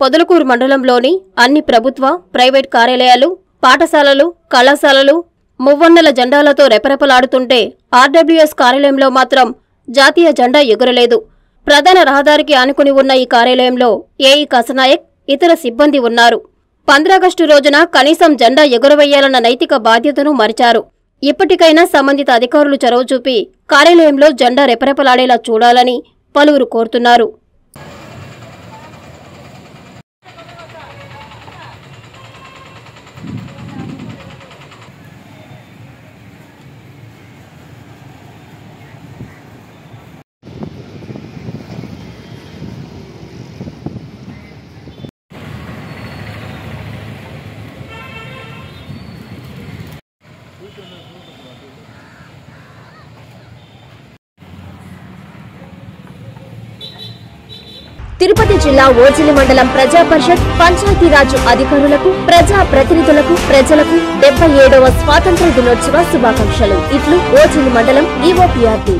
పొదలకూరు మండలంలోని అన్ని ప్రభుత్వ ప్రైవేట్ కార్యాలయాలు పాఠశాలలు కళాశాలలు మువ్వన్నెల జెండాలతో రెపరెపలాడుతుంటే ఆర్డబ్ల్యూఎస్ కార్యాలయంలో మాత్రం జాతీయ జెండా ఎగురలేదు. ప్రధాన రహదారికి ఆనుకుని ఉన్న ఈ కార్యాలయంలో ఏఈ కసనాయక్ ఇతర సిబ్బంది ఉన్నారు. పంద్రాగస్టు రోజున కనీసం జెండా ఎగురవేయాలన్న నైతిక బాధ్యతను మరిచారు. ఇప్పటికైనా సంబంధిత అధికారులు చొరవ చూపి కార్యాలయంలో జెండా రెపరెపలాడేలా చూడాలని పలువురు కోరుతున్నారు. తిరుపతి జిల్లా ఓజిలి మండలం ప్రజా పరిషత్ పంచాయతీరాజ్ అధికారులకు ప్రజా ప్రతినిధులకు ప్రజలకు డెబ్బై ఏడవ స్వాతంత్ర దినోత్సవ శుభాకాంక్షలు. ఇట్లు ఓజిలి మండలం ఈఓపీఆర్టీ